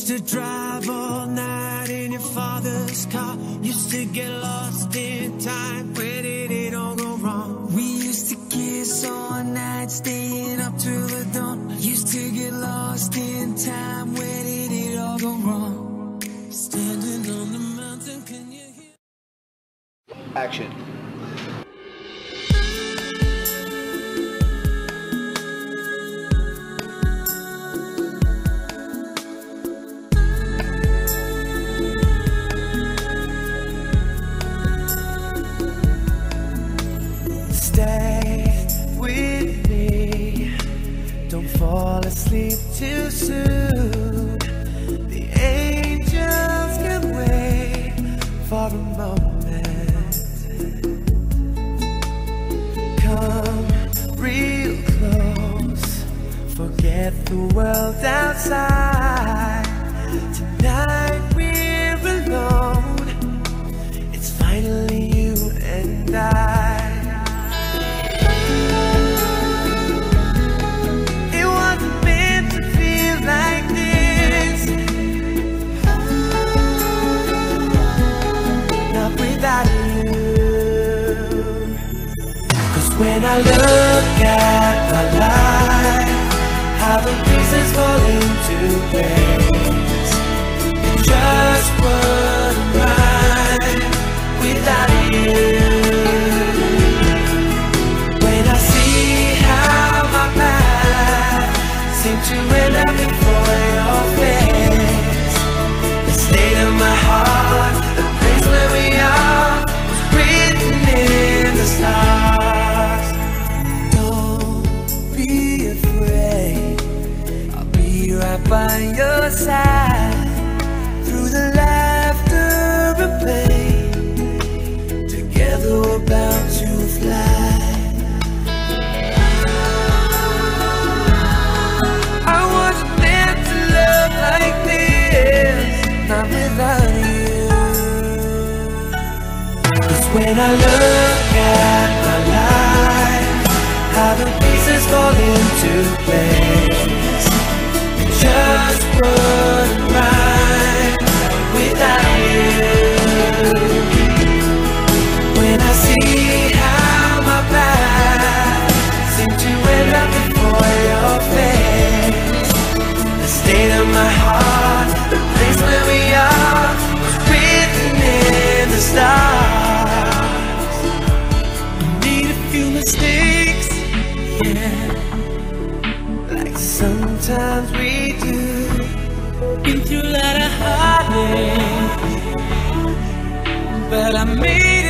Used to drive all night in your father's car. Used to get lost in time. Where did it all go wrong? We used to kiss all night, staying up till the dawn. Used to get lost in time. Where did it all go wrong? Standing on the mountain, can you hear? Action. Fall asleep too soon. The angels can wait for a moment. Come real close. Forget the world outside. I look at my life, how the pieces fall into place. Right by your side through the laughter and pain. Together we're bound to fly. I wasn't meant to love like this, not without you. Cause when I look at my life, how the pieces fall into place, mistakes, yeah, like sometimes we do. Been through a lot of heartache but I made it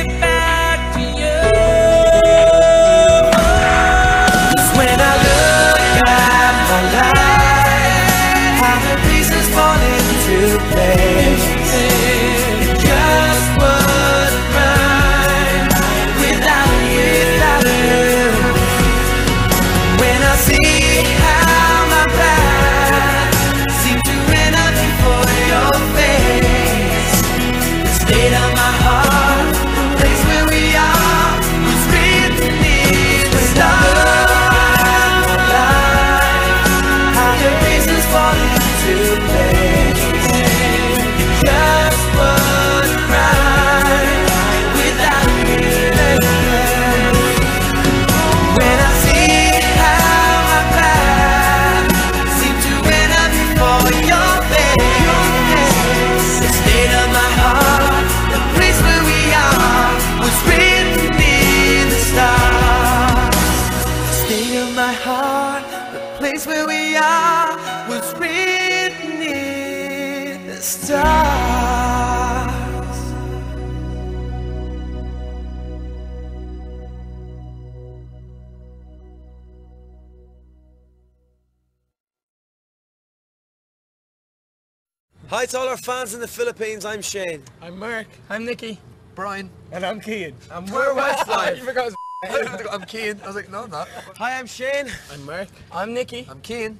Hi to all our fans in the Philippines, I'm Shane. I'm Mark. I'm Nicky. Brian. And I'm Kian. And we're Westlife. You forgot his I'm Kian. I was like, no, I'm not. Hi, I'm Shane. I'm Mark. I'm Nicky. I'm Kian.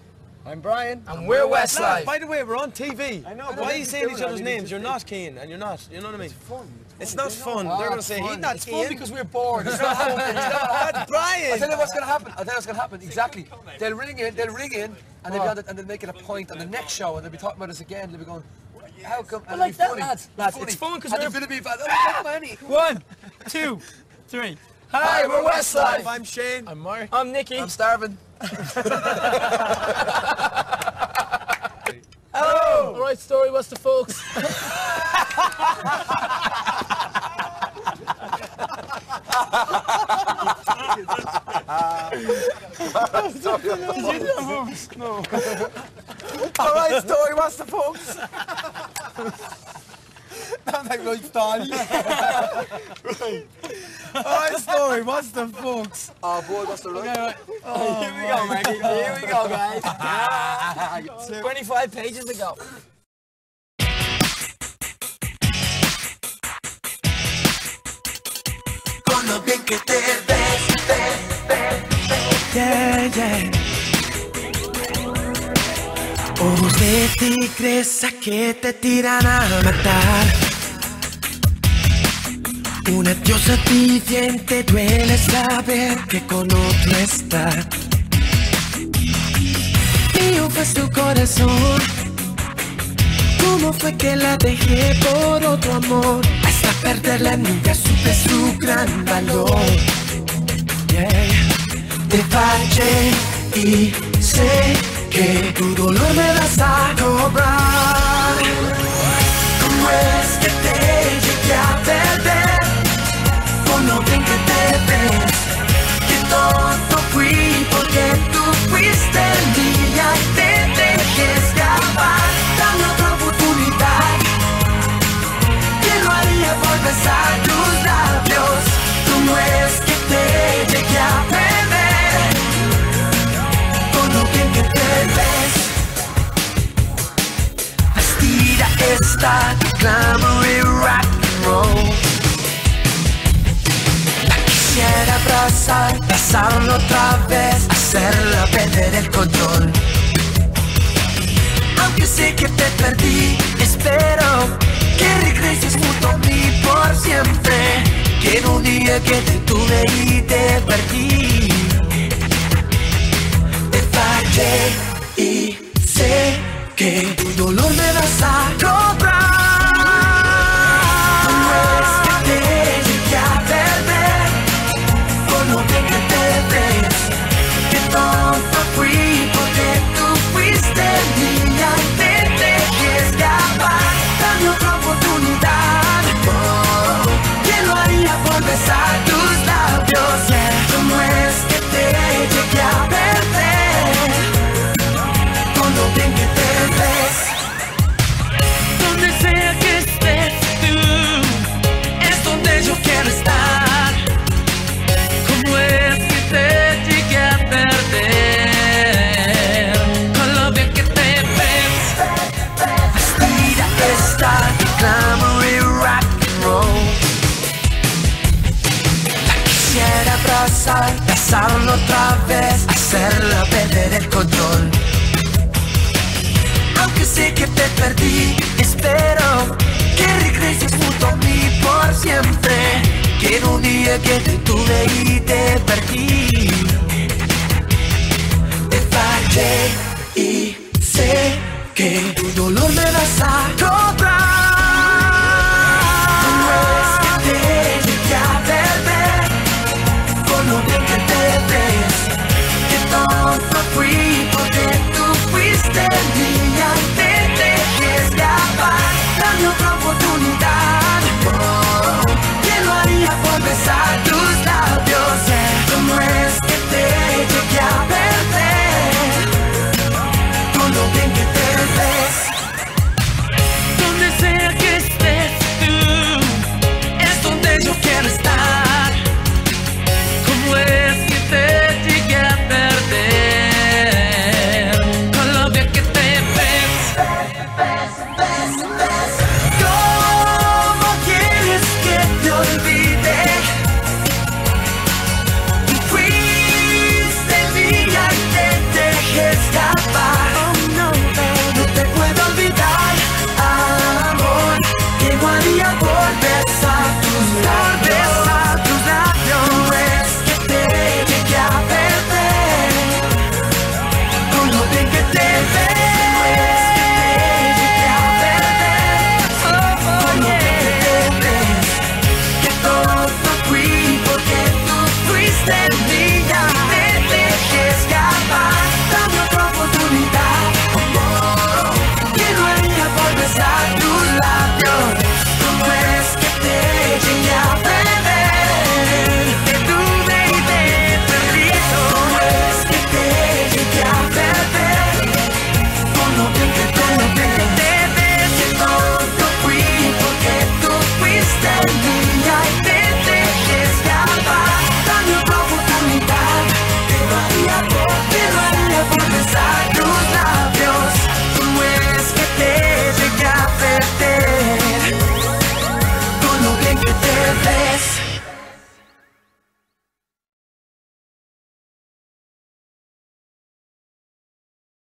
I'm Brian. And we're Lads, Westlife. by the way, we're on TV. I know, Why are you saying each other's names? You're not Kian and you're not. You know what I mean? It's fun. It's fun. It's not fun. They're going to say, he's not It's fun because we're bored. It's not fun. That's I'll Brian. tell you what's gonna happen. I'll tell you what's gonna happen. Exactly. They'll ring in. They'll ring in, and they'll be on the, and they'll make it a point on the next show, and they'll be talking about us again. They'll be going, "How come?" And like it'll be that, funny. lads. Lads, it's fun 'cause and we're- the Philippine fans. Oh, how many? One, two, three. Hi, we're Westlife. I'm Shane. I'm Mark. I'm Nicky. I'm starving. Hello. All right, story. What's the folks? All right, story. What's the folks? I'm like right style. All right, story. What's the folks? Oh boy, what's the right? Here we go, Maggie. Here we go, guys. 25 pages ago. Con lo bien que te ves, Yeah, yeah. Ojos de tigresa que te tiran a matar. Una diosa viviente duele saber que con otro está. Mío fue su corazón. ¿Cómo fue que la dejé por otro amor? Hasta perderla nunca supe su gran valor. Yeah. Te fallé y sé que tu dolor me vas a cobrar. ¿Cómo es que te Que abrazar, besarla otra vez, hacerla perder el control. Aunque sé que te perdí, espero que regreses junto a mí por siempre. Que en un día que te tuve y te perdí, te fallé y sé que tu dolor me vas a sei te per chi? E facce